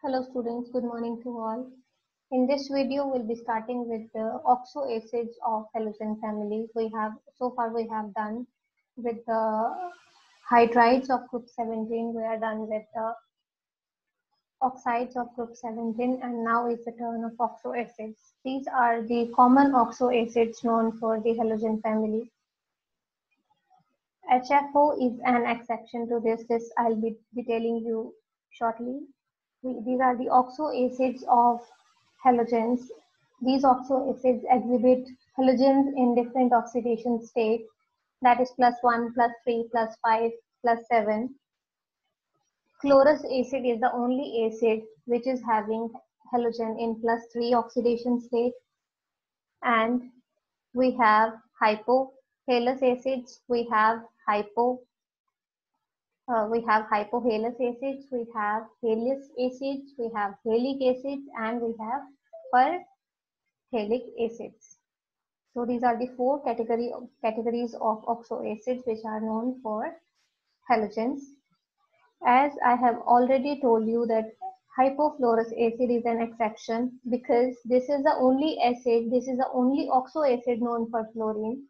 Hello students, good morning to all. In this video, we'll be starting with the oxo acids of halogen family. We have, so far we have done with the hydrides of group 17, we are done with the oxides of group 17 and now is the turn of oxo acids. These are the common oxo acids known for the halogen family. HFO is an exception to this. This I'll be detailing you shortly. These are the oxo acids of halogens. These oxo acids exhibit halogens in different oxidation states. That is plus 1, plus 3, plus 5, plus 7. Chlorous acid is the only acid which is having halogen in plus 3 oxidation state. And we have hypohalous acids, we have hypo uh, we have hypohalous acids, we have halous acids, we have halic acids, and we have perhalic acids. So these are the four category categories of oxo acids which are known for halogens. As I have already told you that hypofluorous acid is an exception because this is the only acid, this is the only oxo acid known for fluorine.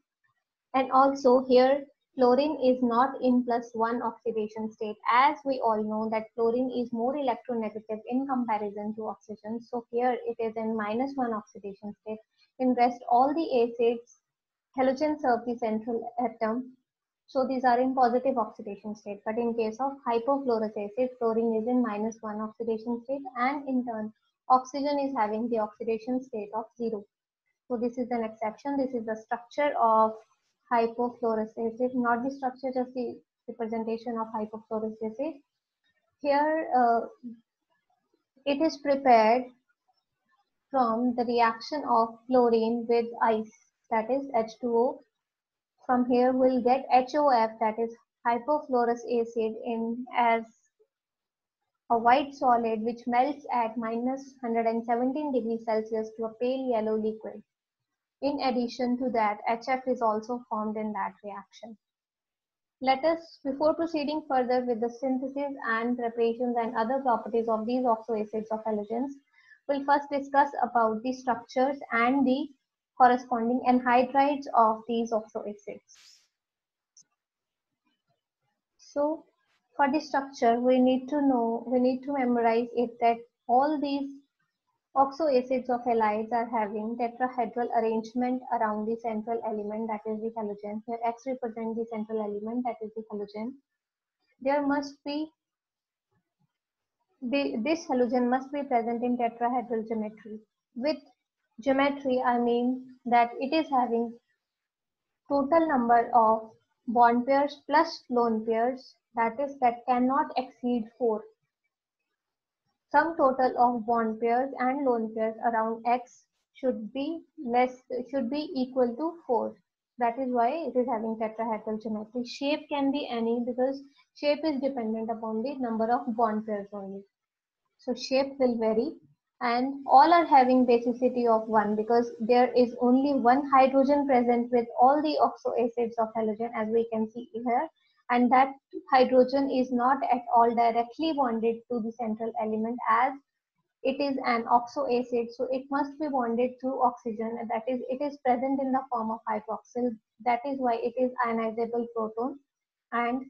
And also here fluorine is not in plus one oxidation state. As we all know that fluorine is more electronegative in comparison to oxygen. So here it is in minus one oxidation state. In rest all the acids halogen serve the central atom. So these are in positive oxidation state. But in case of hypofluorous acid fluorine is in minus one oxidation state and in turn oxygen is having the oxidation state of zero. So this is an exception. This is the structure of hypofluorous acid, not the structure, just the representation of hypofluorous acid. Here, uh, it is prepared from the reaction of fluorine with ice, that is H2O. From here, we'll get HOF, that is hypofluorous acid, in as a white solid which melts at minus 117 degrees Celsius to a pale yellow liquid. In addition to that, HF is also formed in that reaction. Let us, before proceeding further with the synthesis and preparations and other properties of these oxo acids of halogens, we'll first discuss about the structures and the corresponding anhydrides of these oxo acids. So, for the structure, we need to know, we need to memorize it that all these Oxo acids of halides are having tetrahedral arrangement around the central element that is the halogen. Here X represents the central element that is the halogen. There must be the, this halogen must be present in tetrahedral geometry. With geometry, I mean that it is having total number of bond pairs plus lone pairs that is that cannot exceed 4 sum total of bond pairs and lone pairs around X should be less should be equal to 4. That is why it is having tetrahedral geometry. Shape can be any because shape is dependent upon the number of bond pairs only. So shape will vary and all are having basicity of 1 because there is only one hydrogen present with all the oxo acids of halogen as we can see here and that hydrogen is not at all directly bonded to the central element as it is an oxo acid so it must be bonded to oxygen. That is it is present in the form of hydroxyl. That is why it is ionizable proton. And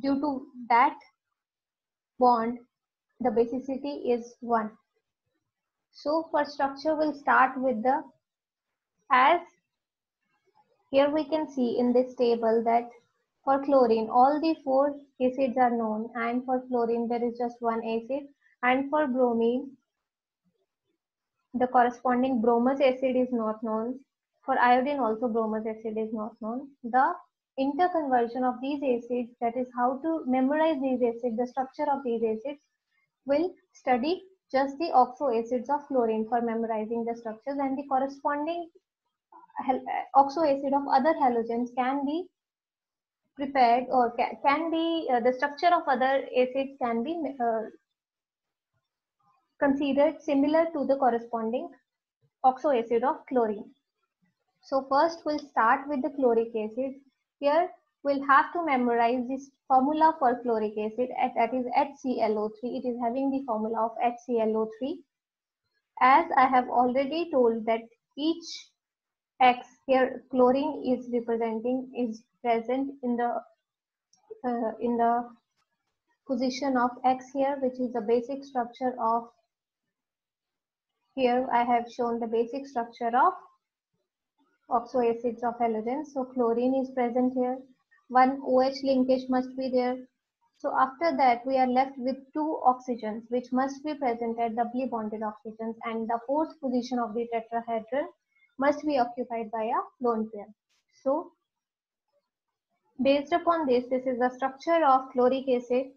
due to that bond the basicity is 1 so for structure we'll start with the as here we can see in this table that for chlorine, all the four acids are known and for fluorine there is just one acid and for bromine, the corresponding bromous acid is not known. For iodine also bromous acid is not known. The interconversion of these acids, that is how to memorize these acids, the structure of these acids, will study just the oxo acids of fluorine for memorizing the structures and the corresponding oxo acid of other halogens can be prepared or ca can be uh, the structure of other acids can be uh, considered similar to the corresponding oxo acid of chlorine. So first we'll start with the chloric acid. Here we'll have to memorize this formula for chloric acid that is HClO3. It is having the formula of HClO3. As I have already told that each X here chlorine is representing is present in the uh, in the position of X here which is the basic structure of here I have shown the basic structure of oxo acids of halogens. So chlorine is present here. One OH linkage must be there. So after that, we are left with two oxygens, which must be present at doubly bonded oxygens. And the fourth position of the tetrahedron must be occupied by a lone pair. So based upon this, this is the structure of chloric acid.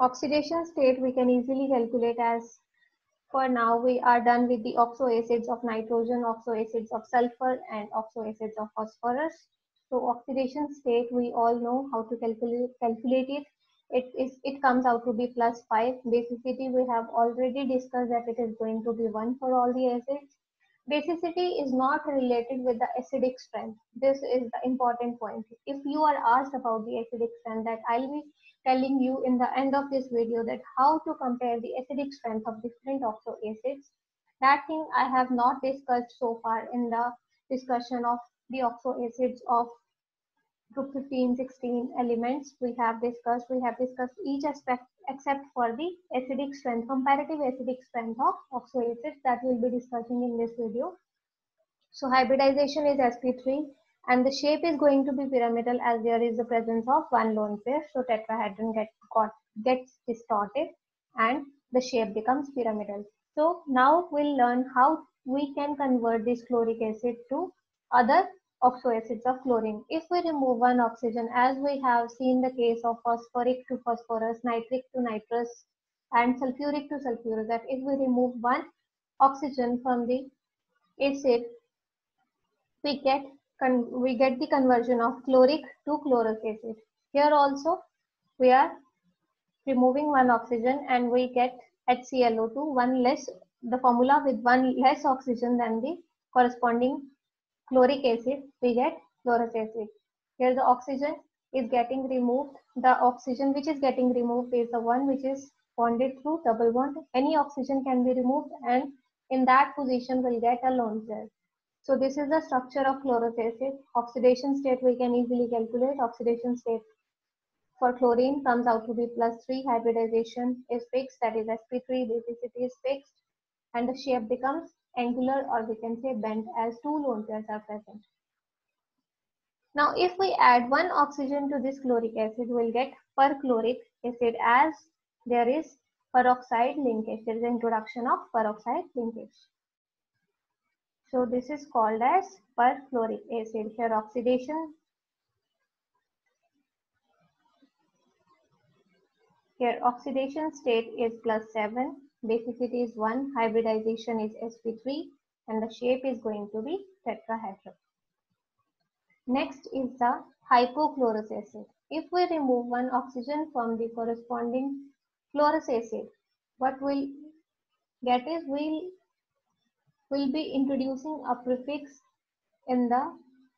Oxidation state we can easily calculate as for now, we are done with the oxo acids of nitrogen, oxo acids of sulfur, and oxo acids of phosphorus. So oxidation state, we all know how to calculate, calculate it. It is it comes out to be plus 5. Basicity, we have already discussed that it is going to be 1 for all the acids. Basicity is not related with the acidic strength. This is the important point. If you are asked about the acidic strength, that I'll be telling you in the end of this video that how to compare the acidic strength of different oxo acids. That thing I have not discussed so far in the discussion of the oxo acids of group 15, 16 elements we have discussed. We have discussed each aspect except for the acidic strength, comparative acidic strength of oxo acids that we'll be discussing in this video. So hybridization is sp3 and the shape is going to be pyramidal as there is the presence of one lone pair so tetrahedron get, got, gets distorted and the shape becomes pyramidal so now we'll learn how we can convert this chloric acid to other oxo acids of chlorine if we remove one oxygen as we have seen the case of phosphoric to phosphorus nitric to nitrous and sulfuric to sulfurous that if we remove one oxygen from the acid we get we get the conversion of chloric to chloric acid. Here also we are removing one oxygen and we get HClO2, one less, the formula with one less oxygen than the corresponding chloric acid, we get chlorous acid. Here the oxygen is getting removed. The oxygen which is getting removed is the one which is bonded through double bond. Any oxygen can be removed and in that position we'll get a lone pair. So this is the structure of chlorous acid. Oxidation state we can easily calculate. Oxidation state for chlorine comes out to be plus 3. Hybridization is fixed that is sp3 basicity is fixed and the shape becomes angular or we can say bent as two lone pairs are present. Now if we add one oxygen to this chloric acid we'll get perchloric acid as there is peroxide linkage. There is introduction of peroxide linkage. So this is called as perchloric acid. Here oxidation. Here oxidation state is plus 7, basicity is 1, hybridization is sp3 and the shape is going to be tetrahedral. Next is the hypochlorous acid. If we remove one oxygen from the corresponding chlorous acid, what we'll get is we'll will be introducing a prefix in the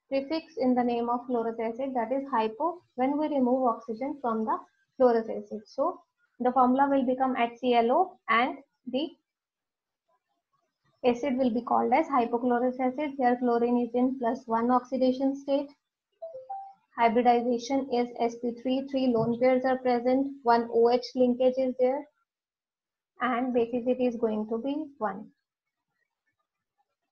prefix in the name of chlorous acid that is hypo when we remove oxygen from the chlorous acid. So the formula will become HClO and the acid will be called as hypochlorous acid. Here chlorine is in plus 1 oxidation state. Hybridization is sp3, 3 lone pairs are present, 1 OH linkage is there and basicity is going to be 1.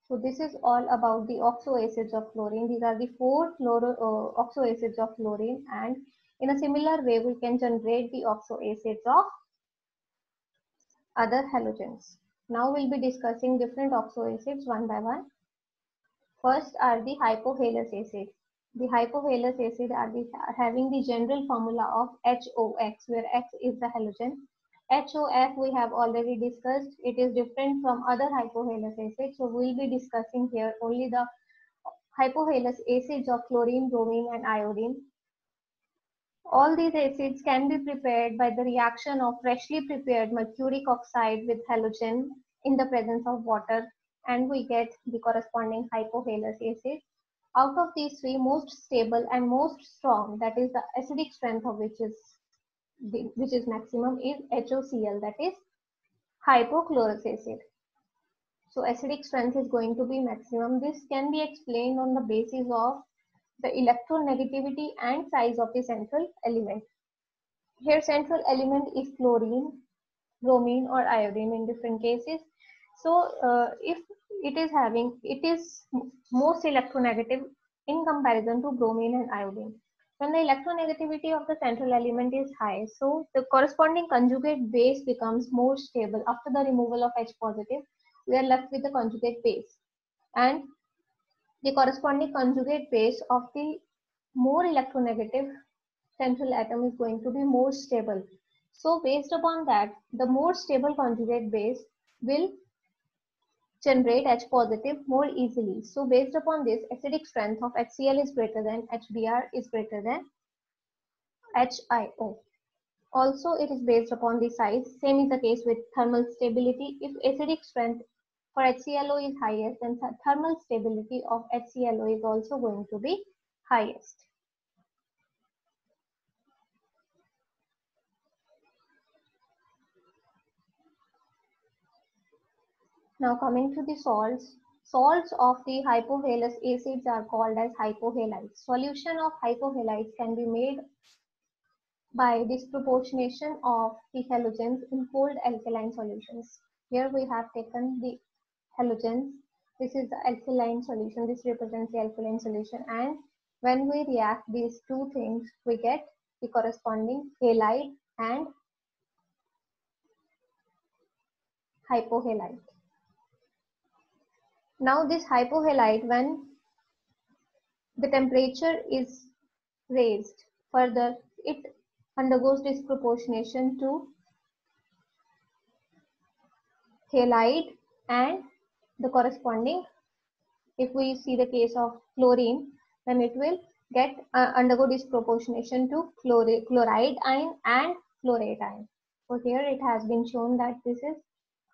So this is all about the oxo acids of chlorine. These are the four chloro, uh, oxo acids of chlorine and in a similar way we can generate the oxo acids of other halogens. Now we'll be discussing different oxo acids one by one. First are the hypohalous acids. The hypohalous acid are, the, are having the general formula of HOX where X is the halogen HOF we have already discussed. It is different from other hypohalous acids. So we'll be discussing here only the hypohalous acids of chlorine, bromine and iodine. All these acids can be prepared by the reaction of freshly prepared mercuric oxide with halogen in the presence of water and we get the corresponding hypohalous acid. out of these three, most stable and most strong, that is the acidic strength of which is which is maximum is HOCl, that is hypochlorous acid. So acidic strength is going to be maximum. This can be explained on the basis of the electronegativity and size of the central element. Here central element is chlorine, bromine or iodine in different cases. So uh, if it is having, it is most electronegative in comparison to bromine and iodine. When the electronegativity of the central element is high, so the corresponding conjugate base becomes more stable. After the removal of H positive, we are left with the conjugate base. And the corresponding conjugate base of the more electronegative central atom is going to be more stable. So based upon that, the more stable conjugate base will generate H positive more easily. So based upon this, acidic strength of HCl is greater than HBr is greater than HIO. Also, it is based upon the size. Same is the case with thermal stability. If acidic strength for HClO is highest, then thermal stability of HClO is also going to be highest. Now coming to the salts, salts of the hypohalous acids are called as hypohalites. Solution of hypohalites can be made by disproportionation of the halogens in cold alkaline solutions. Here we have taken the halogens. This is the alkaline solution. This represents the alkaline solution. And when we react these two things, we get the corresponding halide and hypohalite. Now this hypohalite, when the temperature is raised further, it undergoes disproportionation to halide and the corresponding, if we see the case of chlorine, then it will get uh, undergo disproportionation to chloride, ion and chlorate ion. So here it has been shown that this is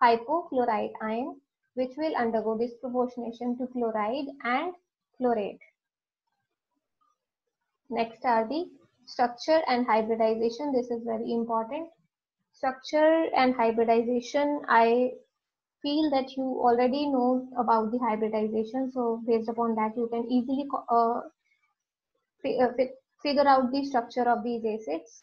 hypochlorite ion which will undergo disproportionation to chloride and chlorate. Next are the structure and hybridization. This is very important. Structure and hybridization, I feel that you already know about the hybridization. So based upon that, you can easily uh, uh figure out the structure of these acids.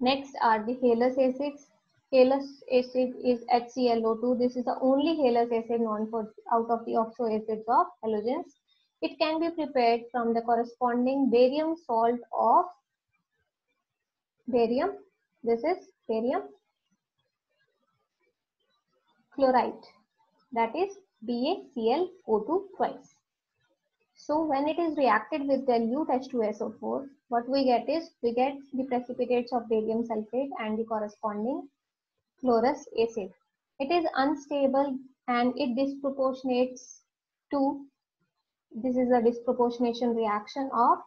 Next are the halous acids halous acid is HClO2. This is the only halous acid known for out of the oxo acids of halogens. It can be prepared from the corresponding barium salt of barium. This is barium chlorite. That is BaClO2 twice. So when it is reacted with dilute H2SO4, what we get is we get the precipitates of barium sulfate and the corresponding chlorous acid. It is unstable and it disproportionates to, this is a disproportionation reaction of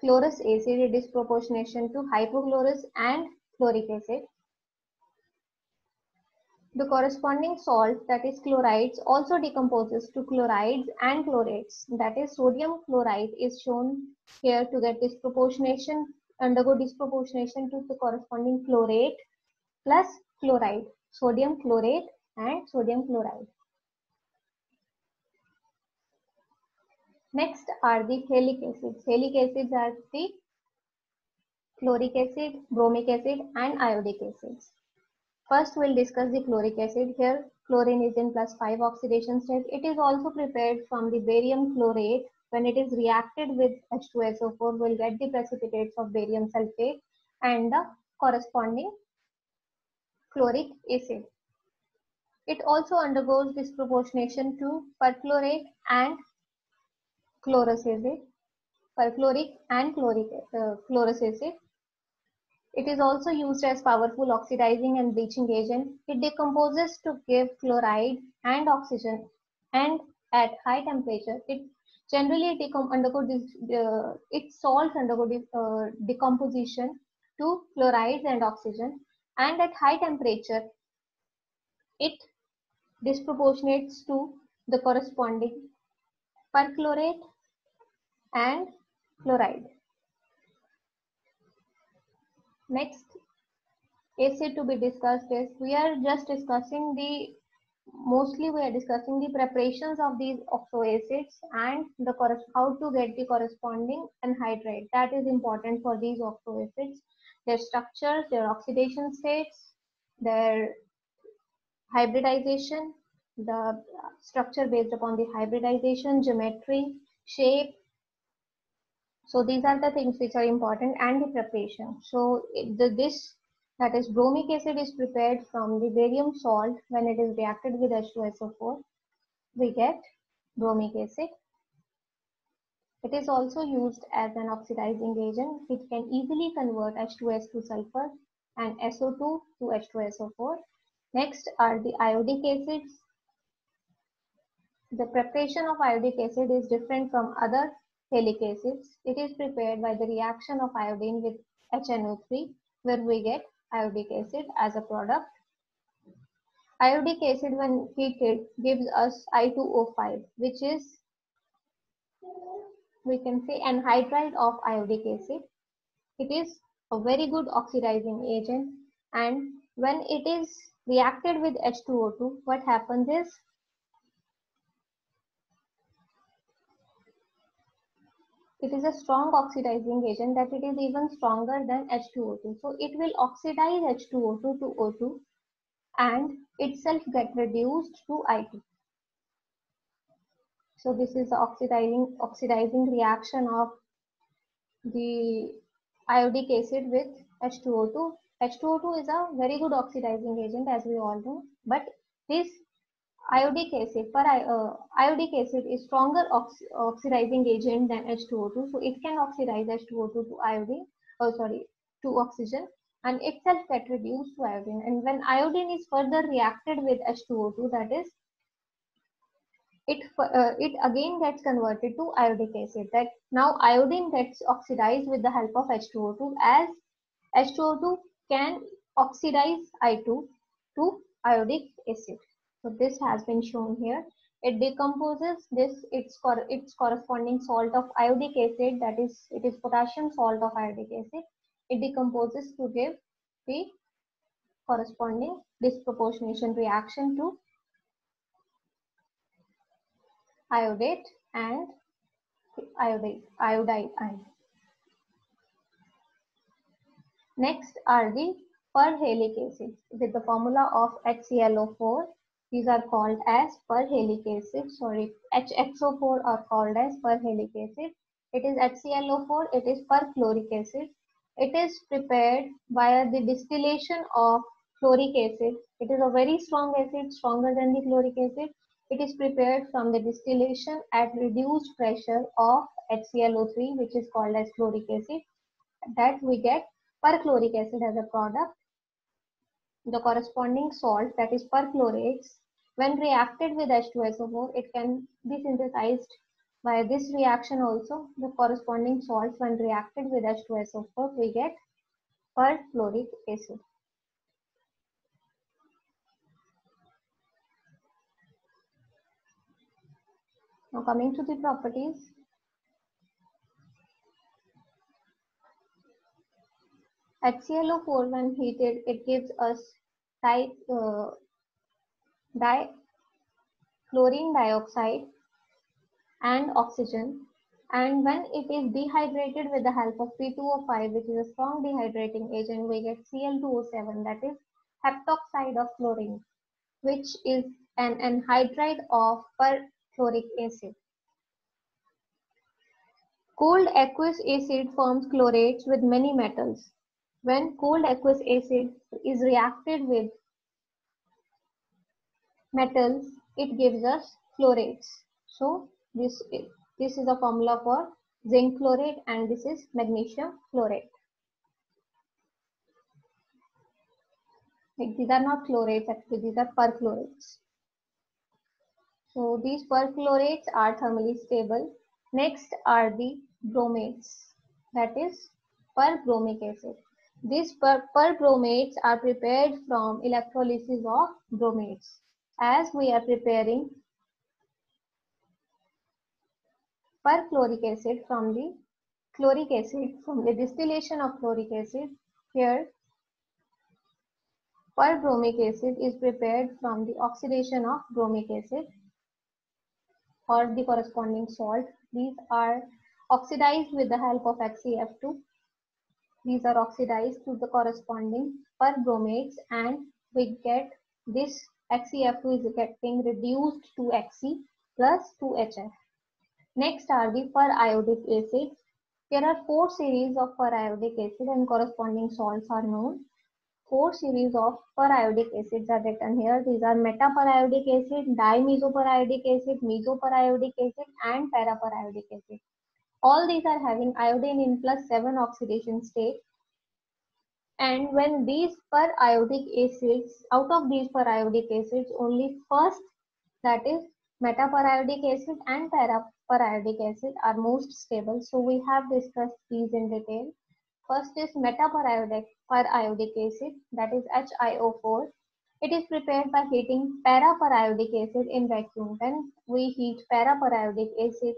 chlorous acid, a disproportionation to hypochlorous and chloric acid. The corresponding salt that is chlorites also decomposes to chlorides and chlorates. That is sodium chlorite is shown here to get disproportionation, undergo disproportionation to the corresponding chlorate plus chloride, sodium chlorate and sodium chloride. Next are the halic acids. Halic acids are the chloric acid, bromic acid and iodic acids. First we'll discuss the chloric acid. Here chlorine is in plus 5 oxidation state. It is also prepared from the barium chlorate. When it is reacted with H2SO4, we'll get the precipitates of barium sulfate and the corresponding chloric acid. It also undergoes disproportionation to perchlorate and chlorous acid, perchloric and chloric, uh, chlorous acid. It is also used as powerful oxidizing and bleaching agent. It decomposes to give chloride and oxygen and at high temperature it generally undergo this, uh, its salts undergo uh, decomposition to chlorides and oxygen and at high temperature it disproportionates to the corresponding perchlorate and chloride. Next acid to be discussed is we are just discussing the mostly we are discussing the preparations of these oxo acids and the how to get the corresponding anhydride. That is important for these oxo acids their structures their oxidation states their hybridization the structure based upon the hybridization geometry shape so these are the things which are important and the preparation. So the, this that is bromic acid is prepared from the barium salt. When it is reacted with H2SO4 we get bromic acid. It is also used as an oxidizing agent. It can easily convert H2S to sulfur and SO2 to H2SO4 next are the iodic acids. The preparation of iodic acid is different from other halic acids. It is prepared by the reaction of iodine with HNO3 where we get iodic acid as a product. Iodic acid when heated gives us I2O5 which is we can say anhydride of iodic acid. It is a very good oxidizing agent and when it is reacted with H2O2 what happens is it is a strong oxidizing agent that it is even stronger than H2O2. So it will oxidize H2O2 to O2 and itself get reduced to I2. So this is the oxidizing, oxidizing reaction of the iodic acid with H2O2. H2O2 is a very good oxidizing agent as we all know, but this iodic acid per uh, iodic acid is stronger ox oxidizing agent than H2O2 so it can oxidize H2O2 to iodine oh sorry to oxygen and itself get reduced to iodine and when iodine is further reacted with H2O2 that is it uh, it again gets converted to iodic acid that now iodine gets oxidized with the help of H2O2 as H2O2 can oxidize I2 to iodic acid so this has been shown here. It decomposes this, its, cor its corresponding salt of iodic acid, that is, it is potassium salt of iodic acid. It decomposes to give the corresponding disproportionation reaction to iodate and iodide, iodide ion. Next are the perhalic acids with the formula of HClO4 these are called as perhalic acid. Sorry, HXO4 are called as perhalic acid. It is HClO4. It is perchloric acid. It is prepared via the distillation of chloric acid. It is a very strong acid, stronger than the chloric acid. It is prepared from the distillation at reduced pressure of HClO3, which is called as chloric acid. That we get perchloric acid as a product. The corresponding salt, that is perchlorates, when reacted with H2SO4, it can be synthesized by this reaction also. The corresponding salts when reacted with H2SO4, we get perchloric acid. Now coming to the properties. HClO4 when heated, it gives us type, uh, chlorine dioxide and oxygen and when it is dehydrated with the help of P2O5 which is a strong dehydrating agent we get Cl2O7 that is heptoxide of chlorine which is an anhydride of perchloric acid. Cold aqueous acid forms chlorates with many metals. When cold aqueous acid is reacted with metals, it gives us chlorates. So this is, this is a formula for zinc chlorate and this is magnesium chlorate. Like these are not chlorates actually, these are perchlorates. So these perchlorates are thermally stable. Next are the bromates, that is perbromic acid. These per perbromates are prepared from electrolysis of bromates as we are preparing perchloric acid from the chloric acid from the distillation of chloric acid. Here Perbromic acid is prepared from the oxidation of bromic acid or the corresponding salt. These are oxidized with the help of XeF2. These are oxidized to the corresponding perbromates and we get this XeF2 is getting reduced to Xe plus 2HF. Next are the periodic acids. There are four series of periodic acid and corresponding salts are known four series of periodic acids are written here. These are metaperiodic acid, dimesoperiodic acid, mesoperiodic acid, and paraperiodic acid. All these are having iodine in plus 7 oxidation state. And when these periodic acids, out of these periodic acids, only first that is metaperiodic acid and paraperiodic acid are most stable. So we have discussed these in detail. First is metaperiodic periodic acid that is HIO4. It is prepared by heating paraperiodic acid in vacuum. When we heat paraperiodic acid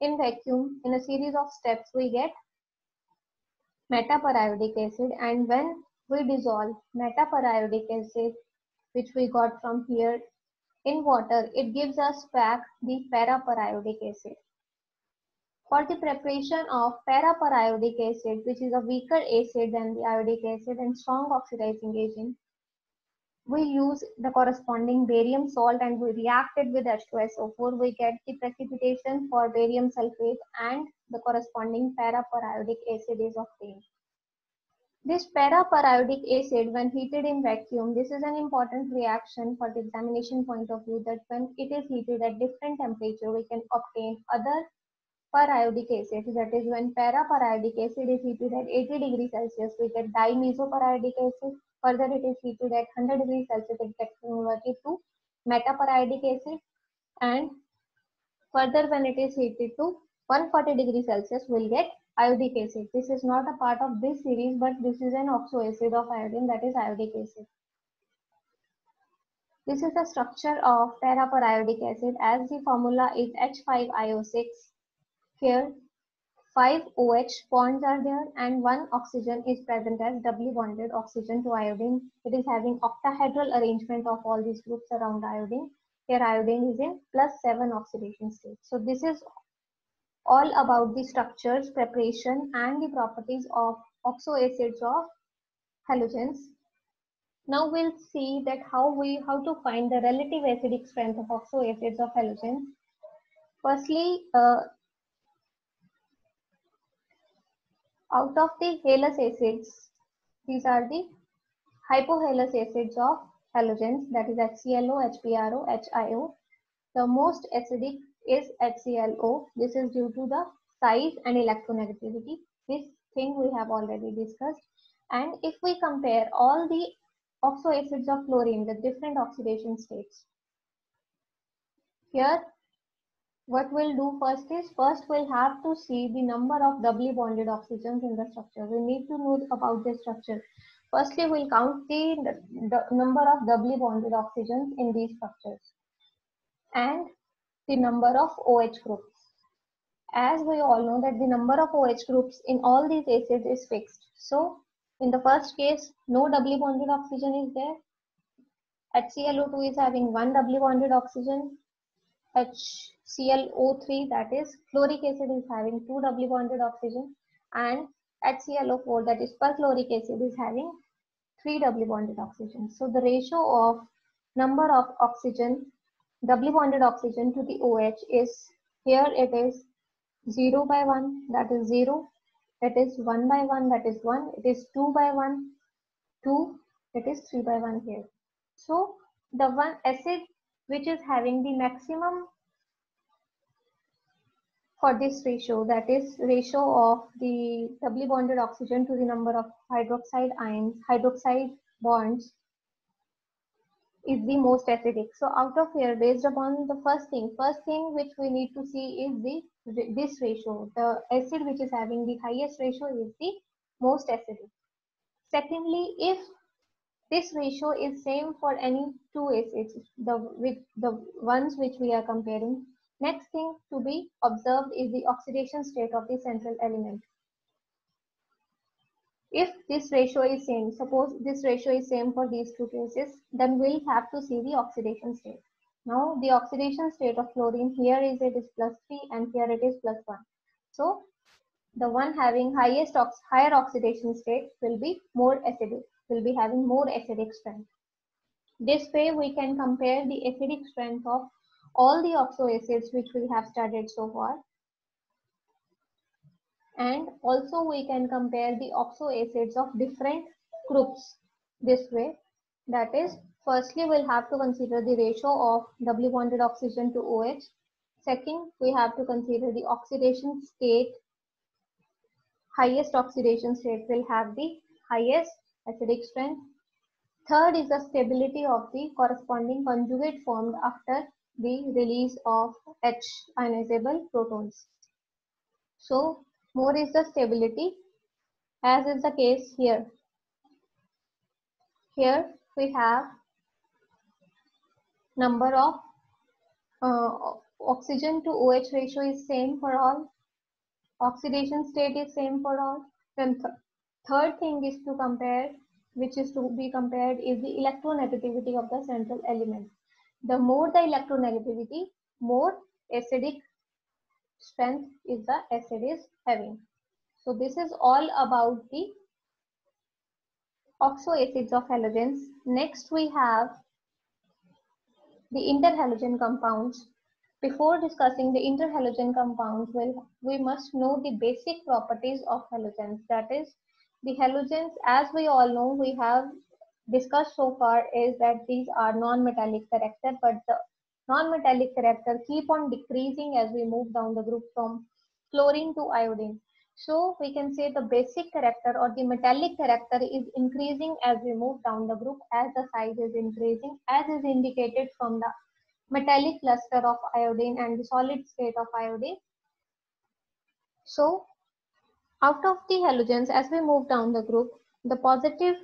in vacuum in a series of steps we get metaperiodic acid and when we dissolve metaperiodic acid which we got from here in water it gives us back the paraperiodic acid. For the preparation of paraperiodic acid, which is a weaker acid than the iodic acid and strong oxidizing agent, we use the corresponding barium salt and we react it with H2SO4. We get the precipitation for barium sulfate and the corresponding paraperiodic acid is obtained. This paraperiodic acid, when heated in vacuum, this is an important reaction for the examination point of view that when it is heated at different temperature, we can obtain other periodic acid that is when paraperiodic acid is heated at 80 degrees Celsius we get dimesoperiodic acid. Further it is heated at 100 degrees Celsius it gets converted to metaperiodic acid. And further when it is heated to 140 degrees Celsius we'll get iodic acid. This is not a part of this series but this is an oxo acid of iodine that is iodic acid. This is the structure of paraperiodic acid as the formula is H5IO6 here, five OH bonds are there and one oxygen is present as doubly bonded oxygen to iodine. It is having octahedral arrangement of all these groups around iodine. Here iodine is in plus 7 oxidation state. So this is all about the structures, preparation and the properties of oxoacids of halogens. Now we'll see that how we how to find the relative acidic strength of oxoacids of halogens. Firstly, uh, Out of the halous acids, these are the hypohalous acids of halogens that is HClO, HBrO, HIO. The most acidic is HClO. This is due to the size and electronegativity. This thing we have already discussed. And if we compare all the oxo acids of chlorine with different oxidation states, here what we'll do first is first we'll have to see the number of doubly bonded oxygens in the structure. We need to know about the structure. Firstly, we'll count the, the number of doubly bonded oxygens in these structures and the number of OH groups. As we all know that the number of OH groups in all these acids is fixed. So in the first case, no doubly bonded oxygen is there. HClO2 is having one doubly bonded oxygen. H ClO3 that is chloric acid is having two doubly bonded oxygen and HClO4 that is perchloric acid is having three doubly bonded oxygen. So the ratio of number of oxygen, doubly bonded oxygen to the OH is here it is 0 by 1 that is 0, it is 1 by 1 that is 1, it is 2 by 1, 2, it is 3 by 1 here. So the one acid which is having the maximum for this ratio that is ratio of the doubly bonded oxygen to the number of hydroxide ions hydroxide bonds is the most acidic. So out of here based upon the first thing first thing which we need to see is the this ratio. The acid which is having the highest ratio is the most acidic. Secondly if this ratio is same for any two acids the with the ones which we are comparing Next thing to be observed is the oxidation state of the central element. If this ratio is same, suppose this ratio is same for these two cases, then we'll have to see the oxidation state. Now the oxidation state of chlorine here is it is plus 3 and here it is plus 1. So the one having highest ox higher oxidation state will be more acidic, will be having more acidic strength. This way we can compare the acidic strength of all the oxo acids which we have studied so far. And also we can compare the oxo acids of different groups this way. That is, firstly we'll have to consider the ratio of double bonded oxygen to OH. Second, we have to consider the oxidation state. Highest oxidation state will have the highest acidic strength. Third is the stability of the corresponding conjugate formed after the release of H ionizable protons. So more is the stability as is the case here. Here we have number of uh, oxygen to OH ratio is same for all. Oxidation state is same for all. Then th third thing is to compare, which is to be compared is the electronegativity of the central element the more the electronegativity, more acidic strength is the acid is having. So this is all about the oxo acids of halogens. Next we have the interhalogen compounds. Before discussing the interhalogen compounds, well, we must know the basic properties of halogens. That is, the halogens, as we all know, we have discussed so far is that these are non-metallic character, but the non-metallic character keep on decreasing as we move down the group from chlorine to iodine. So we can say the basic character or the metallic character is increasing as we move down the group as the size is increasing as is indicated from the metallic luster of iodine and the solid state of iodine. So out of the halogens as we move down the group, the positive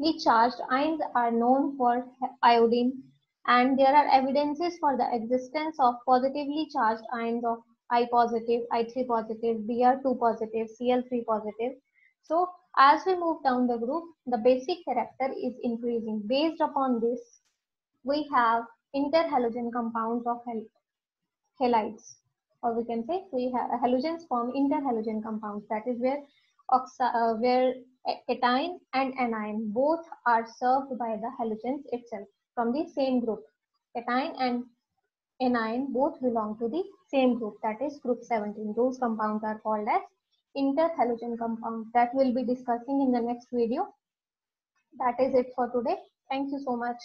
the charged ions are known for iodine and there are evidences for the existence of positively charged ions of I positive, I3 positive, Br2 positive, Cl3 positive. So as we move down the group, the basic character is increasing. Based upon this, we have interhalogen compounds of hal halides or we can say we have halogens form interhalogen compounds that is where oxi uh, where cation and anion both are served by the halogens itself from the same group. Cation and anion both belong to the same group that is group 17. Those compounds are called as interhalogen compounds that we'll be discussing in the next video. That is it for today. Thank you so much.